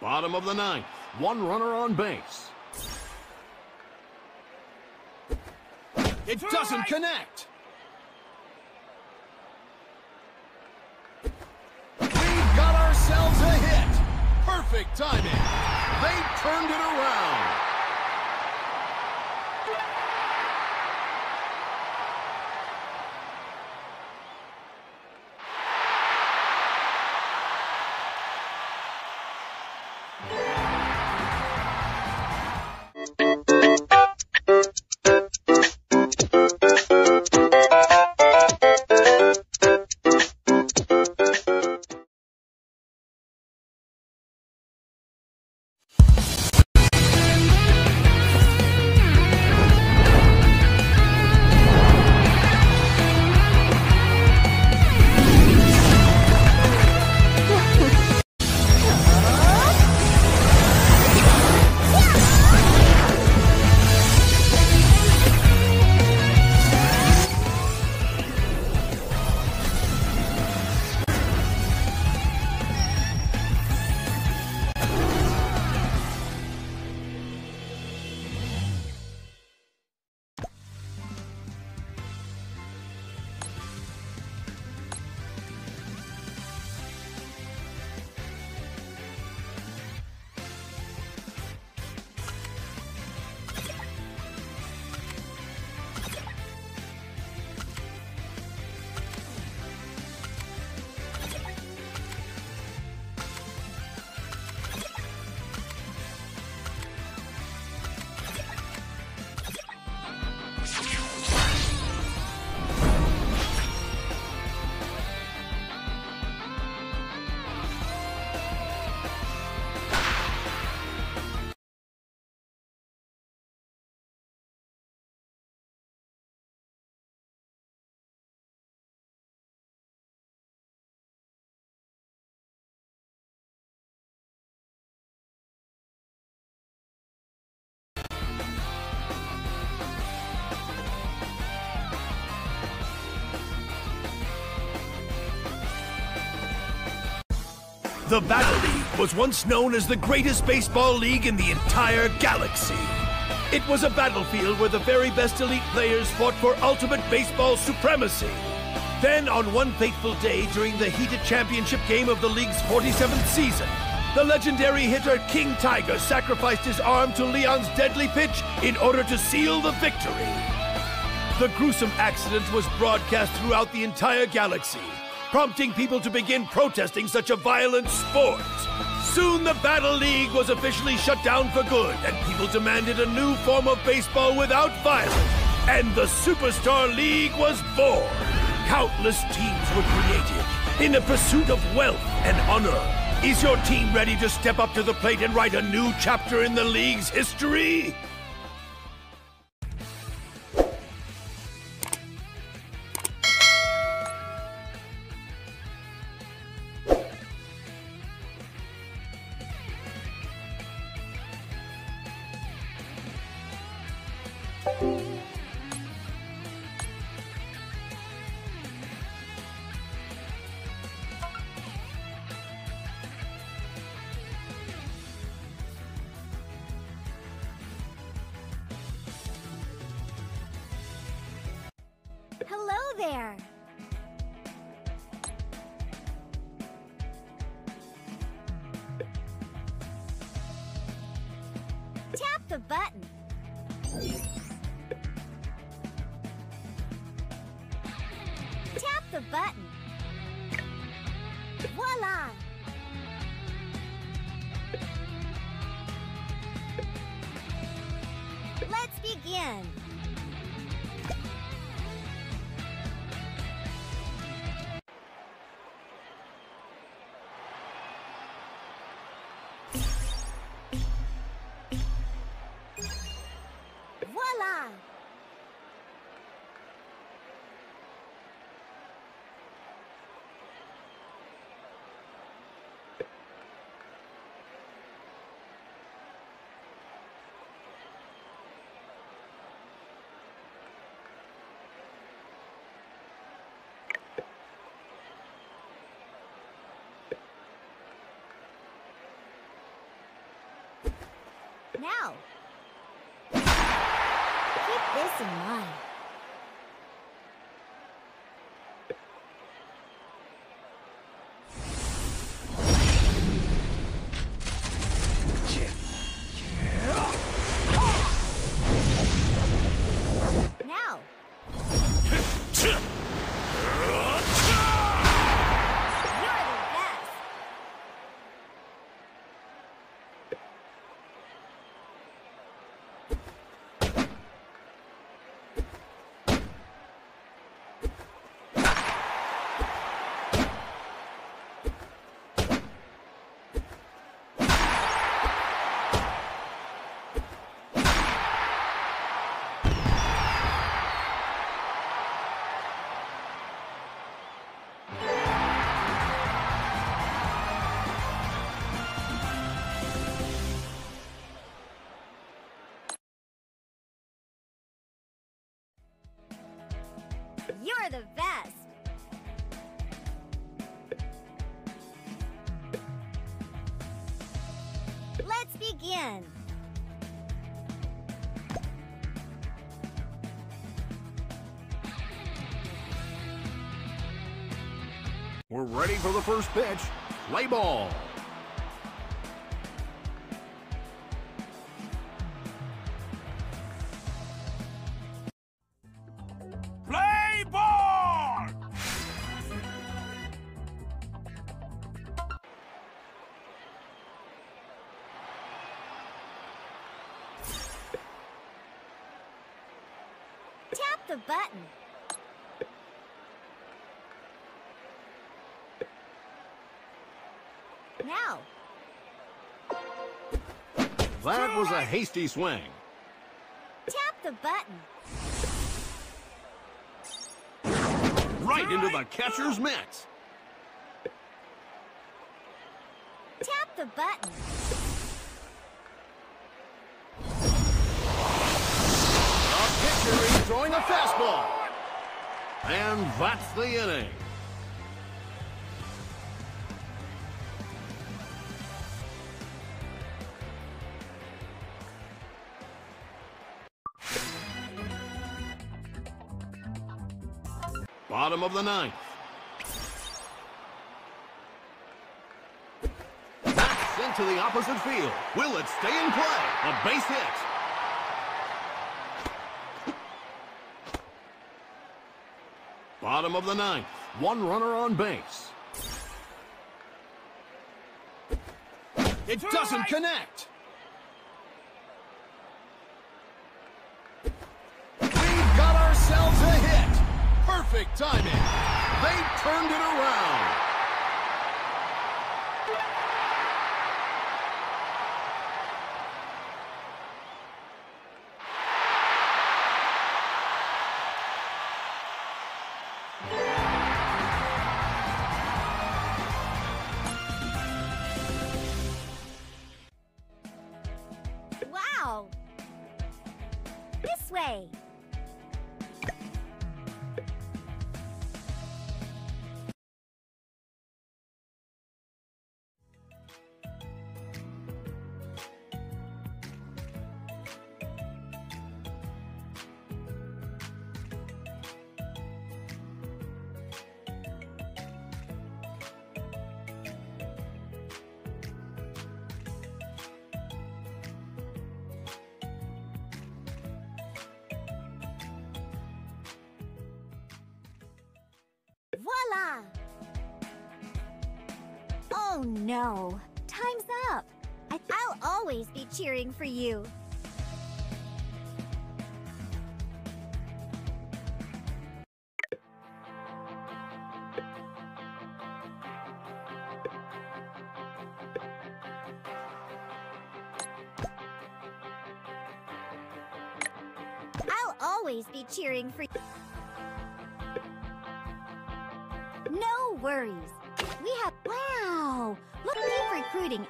Bottom of the ninth. One runner on base. It doesn't connect. We've got ourselves a hit. Perfect timing. They turned it around. The Battle League was once known as the greatest baseball league in the entire galaxy. It was a battlefield where the very best elite players fought for ultimate baseball supremacy. Then, on one fateful day during the heated championship game of the league's 47th season, the legendary hitter King Tiger sacrificed his arm to Leon's deadly pitch in order to seal the victory. The gruesome accident was broadcast throughout the entire galaxy, prompting people to begin protesting such a violent sport. Soon the Battle League was officially shut down for good, and people demanded a new form of baseball without violence. And the Superstar League was born. Countless teams were created in the pursuit of wealth and honor. Is your team ready to step up to the plate and write a new chapter in the league's history? Hello there. Tap the button. Tap the button. Voila! Let's begin. Now. Keep this in mind. We're ready for the first pitch. Play ball. The button. Now. That was a hasty swing. Tap the button. Right into the catcher's mitts. Tap the button. Throwing a fastball. And that's the inning. Bottom of the ninth. That's sent to the opposite field. Will it stay in play? A base hit. Bottom of the ninth. One runner on base. It doesn't connect. We've got ourselves a hit. Perfect timing. They turned it around. This way. Oh no, time's up. I- I'll always be cheering for you. I'll always be cheering for you. No worries.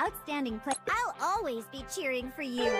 Outstanding play. I'll always be cheering for you.